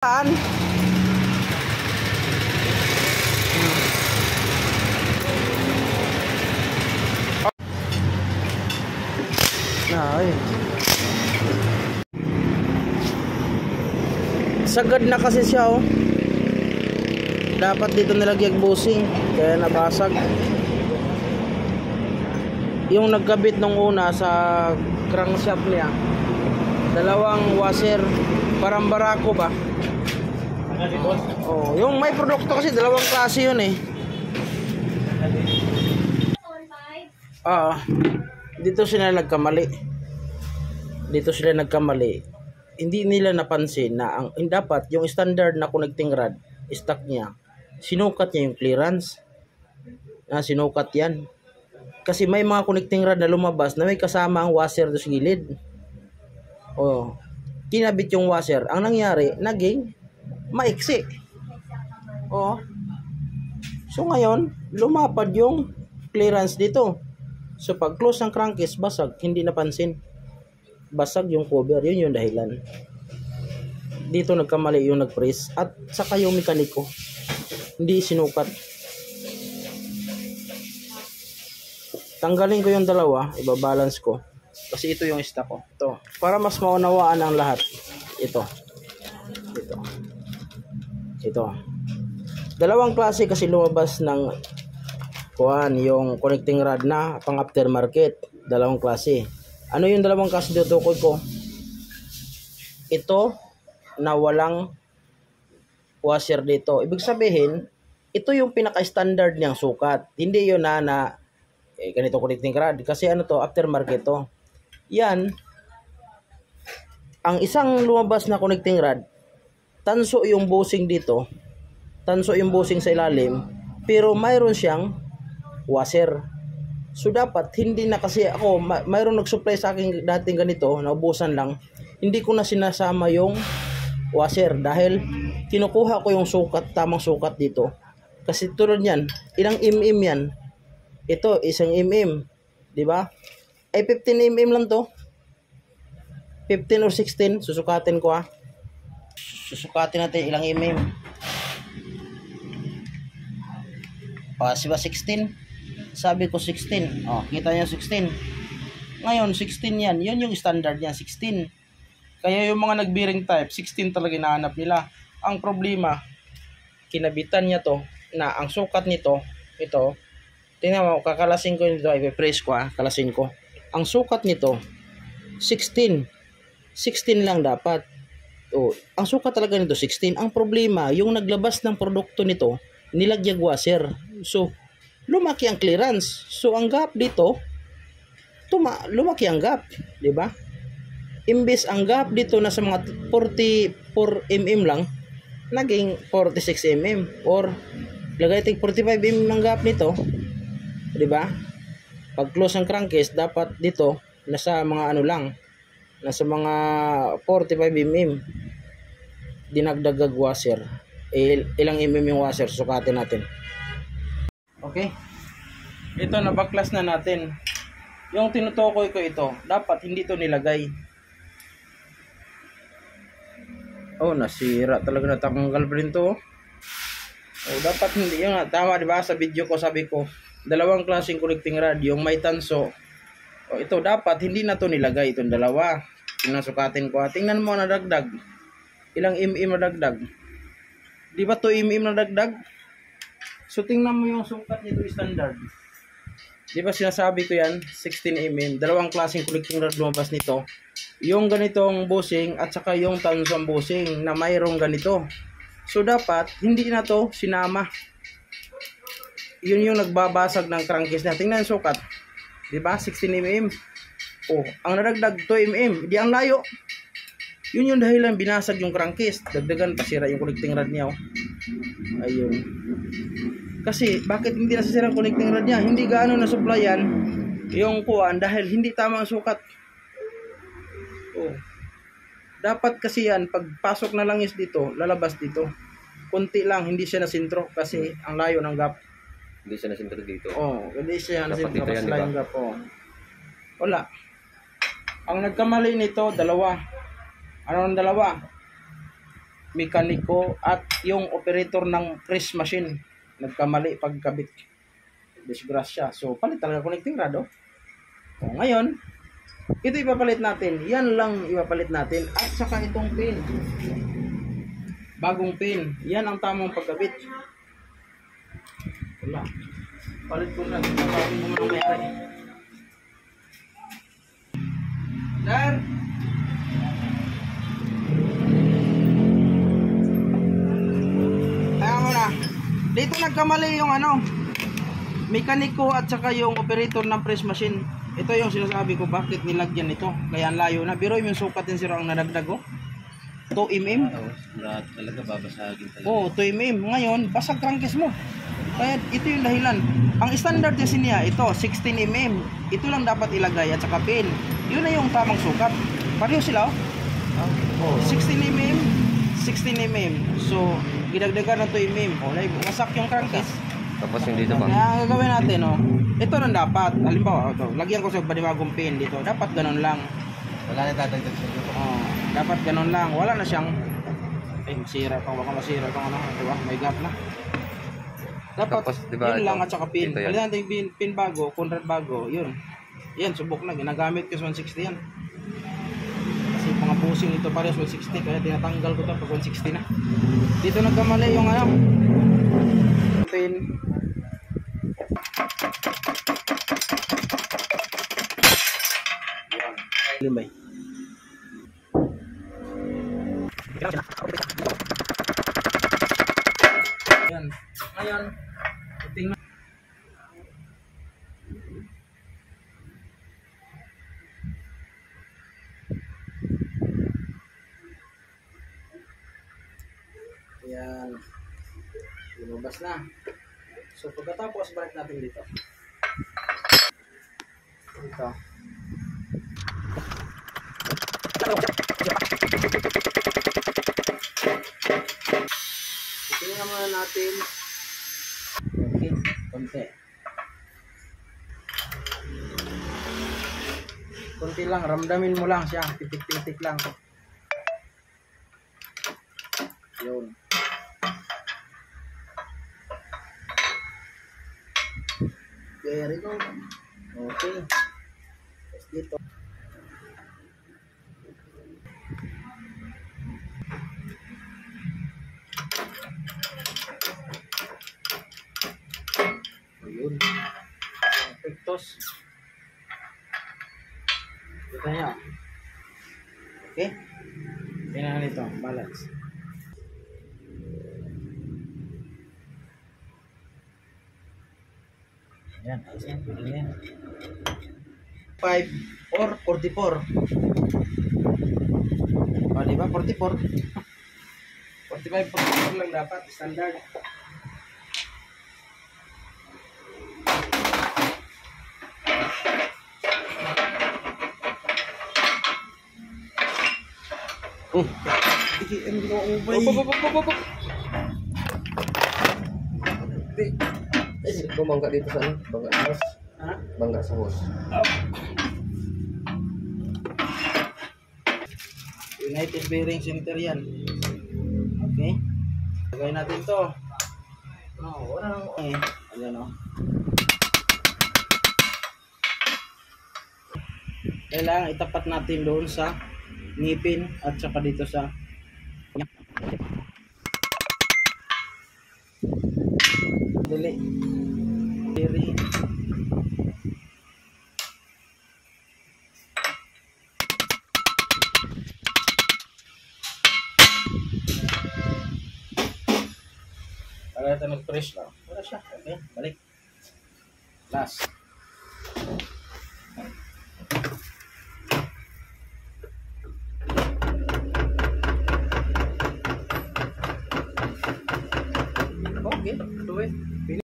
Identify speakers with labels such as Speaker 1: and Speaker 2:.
Speaker 1: Saan? Ay. Sagad na kasi siya oh. Dapat dito nilagyan busing kaya nabasag. Yung nagkabit nung una sa crankshaft niya. Dalawang washer, parang barako ba? Oh, yung may produkto kasi dalawang klase yun eh. Ah, dito sila nagkamali. Dito sila nagkamali. Hindi nila napansin na ang dapat yung standard na connecting rod, stock niya, sinukat niya yung clearance. Na sinukat yan. Kasi may mga connecting rod na lumabas na may kasama ang washer do sa gilid. Oh, kinabit yung washer. Ang nangyari, naging maiksi. Oh. So ngayon, lumapad yung clearance dito. So pag close ng crankcase, basag, hindi napansin. Basag yung cover, yun yung dahilan. Dito nagkamali yung nag-press at saka yung mekaniko. Hindi sinukat. Tanggalin ko yung dalawa, ibabalance ko. Kasi ito yung stock ko. Ito. Para mas maunawaan ang lahat. Ito. Ito. Ito. Dalawang klase kasi lumabas ng kuan yung connecting rod na pang aftermarket. Dalawang klase. Ano yung dalawang klase tutukoy ko? Ito na walang washer dito. Ibig sabihin, ito yung pinaka-standard niyang sukat. Hindi yun na na eh, ganito connecting rod. Kasi ano to, aftermarket to. Yan, ang isang lumabas na connecting rod, tanso yung busing dito, tanso yung busing sa ilalim, pero mayroon siyang washer. So dapat hindi na kasi ako ma- mayroon nag-supply sa akin dating ganito, naubusan lang. Hindi ko na sinasama yung washer dahil kinukuha ko yung sukat, tamang sukat dito. Kasi tulad niyan, ilang mm yan. Ito, isang mm. Di ba? Ay 15 mm lang to. 15 or 16, susukatin ko ah. Susukatin natin ilang mm. Ah, si ba 16? Sabi ko 16. Oh, kita niyo 16. Ngayon 16 yan. Yun yung standard niya, 16. Kaya yung mga nagbearing type, 16 talaga hinahanap nila. Ang problema, kinabitan niya to na ang sukat nito, ito, tingnan mo, kakalasin ko nito, i-press ko ah, kalasin ko. Ang sukat nito, 16. 16 lang dapat. Oh, ang sukat talaga nito 16. Ang problema, yung naglabas ng produkto nito, nilagyag washer. So, lumaki ang clearance. So, ang gap dito, tuma lumaki ang gap, 'di ba? Imbes ang gap dito na sa mga 44 mm lang, naging 46 mm or lagay tig 45 mm ng gap nito, 'di ba? Pag close ang crankcase, dapat dito nasa mga ano lang, nasa mga 45 mm dinagdagag washer. Il ilang mm yung washer, sukatin natin. Okay. Ito na baklas na natin. Yung tinutukoy ko ito, dapat hindi to nilagay. Oh, nasira talaga natanggal pa rin to. Oh, dapat hindi yun. Tama, di ba? Sa video ko sabi ko, dalawang klaseng connecting rod. Yung may tanso. Oh, ito dapat hindi na to nilagay itong dalawa. Tingnan sukatin ko. Tingnan mo na dagdag. Ilang mm na dagdag. Di ba to mm na dagdag? So tingnan mo yung sukat nito standard. Di ba sinasabi ko yan, 16 mm, dalawang klaseng connecting rod lumabas nito. Yung ganitong busing at saka yung tansong busing na mayroong ganito. So dapat hindi na to sinama. Yun yung nagbabasag ng crankcase na. Tingnan yung sukat. Di ba? 16 mm. Oh, ang nadagdag 2 mm. Di ang layo. Yun yung dahilan binasag yung crankcase. Dagdagan pasira yung connecting rod niya. Oh. Ayun. Kasi bakit hindi nasisira ang connecting rod niya? Hindi gaano na supplyan yung kuan dahil hindi tama ang sukat. Oh. Dapat kasi yan, pagpasok na langis dito, lalabas dito. Kunti lang, hindi siya nasintro kasi ang layo ng gap.
Speaker 2: Hindi siya nasintro dito.
Speaker 1: Oh, hindi siya
Speaker 2: Dapat
Speaker 1: nasintro
Speaker 2: dito
Speaker 1: kasi
Speaker 2: yan, di
Speaker 1: layo
Speaker 2: ba?
Speaker 1: ng gap. Oh. Wala. Ang nagkamali nito, dalawa. Ano ang dalawa? mekaniko at yung operator ng press machine nagkamali pagkabit disgrasya so palit talaga connecting rod oh. o ngayon ito ipapalit natin yan lang ipapalit natin at saka itong pin bagong pin yan ang tamang pagkabit wala palit ko na tawagin mo muna may-ari Dar Kaya mo na. Dito nagkamali yung ano, mekaniko at saka yung operator ng press machine. Ito yung sinasabi ko bakit nilagyan ito. Kaya layo na. Pero yung sukat din sila ang nadagdag oh. 2 mm.
Speaker 2: Lahat talaga babasagin talaga.
Speaker 1: Oh, 2 mm. Ngayon, basag crankcase mo. Kaya ito yung dahilan. Ang standard kasi niya, ito, 16 mm. Ito lang dapat ilagay at saka pin. Yun na yung tamang sukat. Pareho sila oh. Oh, 16 mm, 16 mm. So, gidagdagan ng 2 mm. Oh, wasak yung crankcase.
Speaker 2: Tapos yung dito ba?
Speaker 1: Kaya ang gagawin natin, oh, ito lang dapat. Halimbawa, ito, lagyan ko sa panibagong pin dito. Dapat ganun lang.
Speaker 2: Wala na dadagdag sa dito.
Speaker 1: Oh, dapat ganun lang. Wala na siyang eh, masira pa. Baka masira pa ano. Diba? May gap na. Dapat,
Speaker 2: Tapos, diba,
Speaker 1: yun
Speaker 2: ito,
Speaker 1: lang at saka pin.
Speaker 2: ito yan.
Speaker 1: Natin yung pin, pin bago, Conrad bago, yun. Yan, subok na. Ginagamit ko sa 160 yan. Kasi mga pusing ito pares 160 kaya tinatanggal ko to pag 160 na. Dito nagkamali yung ano. Pin. Yan. Limay. Lumabas na. So pagkatapos, balik natin dito. Dito. Tingnan muna natin. Okay, konti. Konti lang, ramdamin mo lang siya. Titik-titik lang. Yun. Very good. Okay. Tapos dito. Ayun. Perfectos. Kita niya. Okay? Tingnan nito. Balance. Yan. Ayan. Ayan. 5 or 44. O, di ba? 44. 45, 44 lang dapat. Standard. Oh. BGM ko ubay.
Speaker 2: Op, op, op, op, op, Eh, ikaw bangga dito sa ano? Bangga sa hose.
Speaker 1: Ha?
Speaker 2: Bangga sa hose.
Speaker 1: United Bearing Center yan. Okay. Lagay natin to. No, wala nang eh. Ayan o. Kailangan itapat natin doon sa ngipin at saka dito sa Dili. Dili. Para ito nag-press lang. Wala siya. Okay, balik. Last. Okay, tuloy.